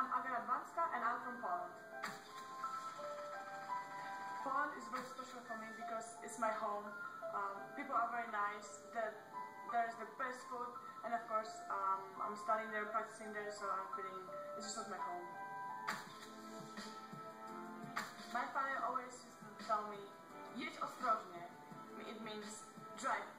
I'm Aga Radwanska and I'm from Poland. Poland is very special for me because it's my home. Um, people are very nice. The, there's the best food, and of course, um, I'm studying there, practicing there, so I'm feeling it's just like my home. My father always used to tell me, jedź ostrożnie. It means drive